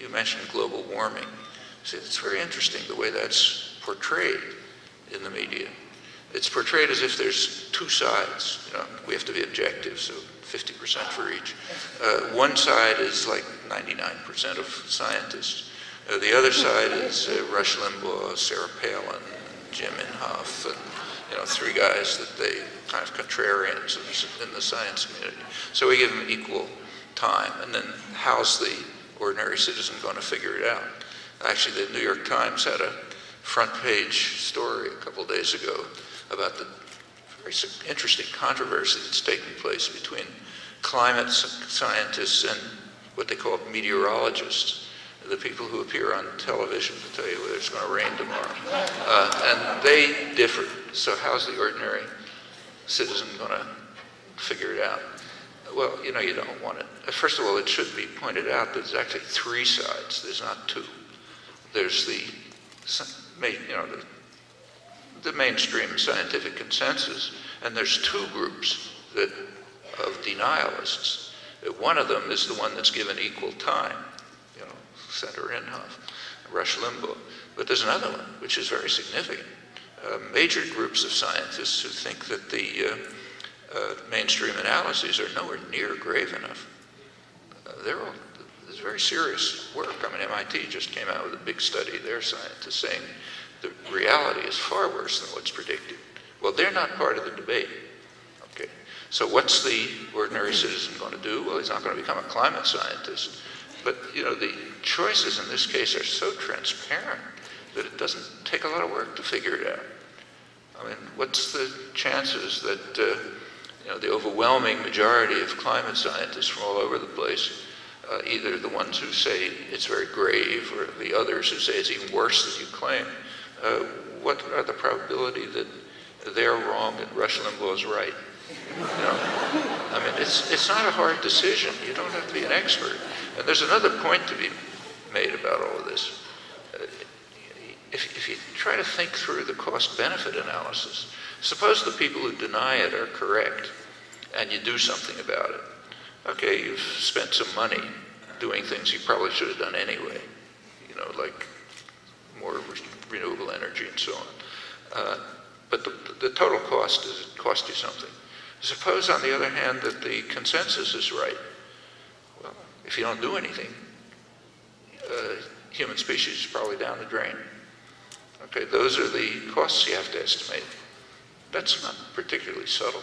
you mentioned global warming. See, it's very interesting the way that's portrayed in the media. It's portrayed as if there's two sides. You know, we have to be objective, so 50% for each. Uh, one side is like 99% of scientists. Uh, the other side is uh, Rush Limbaugh, Sarah Palin, Jim Inhofe, and you know, three guys that they kind of contrarians in the science community. So we give them equal time, and then how's the ordinary citizen going to figure it out? Actually, the New York Times had a front page story a couple days ago about the very interesting controversy that's taking place between climate scientists and what they call meteorologists, the people who appear on television to tell you whether it's going to rain tomorrow. Uh, and they differ. So how's the ordinary citizen going to figure it out? Well, you know, you don't want it. First of all, it should be pointed out that there's actually three sides. There's not two. There's the, you know, the the mainstream scientific consensus, and there's two groups that, of denialists. One of them is the one that's given equal time, you know, Senator Inhofe, Rush Limbaugh. But there's another one, which is very significant. Uh, major groups of scientists who think that the uh, uh, mainstream analyses are nowhere near grave enough. Uh, they're all, it's very serious work. I mean, MIT just came out with a big study, their scientists saying the reality is far worse than what's predicted. Well, they're not part of the debate. Okay. So what's the ordinary citizen going to do? Well, he's not going to become a climate scientist. But you know, the choices in this case are so transparent that it doesn't take a lot of work to figure it out. I mean, what's the chances that uh, know the overwhelming majority of climate scientists from all over the place, uh, either the ones who say it's very grave or the others who say it's even worse than you claim, uh, what are the probability that they're wrong and Rush Limbaugh is right? You know? I mean, it's, it's not a hard decision. You don't have to be an expert. And there's another point to be made about all of this. If, if you try to think through the cost-benefit analysis, suppose the people who deny it are correct and you do something about it. Okay, you've spent some money doing things you probably should have done anyway. You know, like more renewable energy and so on. Uh, but the, the total cost is it cost you something. Suppose, on the other hand, that the consensus is right. Well, if you don't do anything, uh, human species is probably down the drain. Okay, those are the costs you have to estimate. That's not particularly subtle.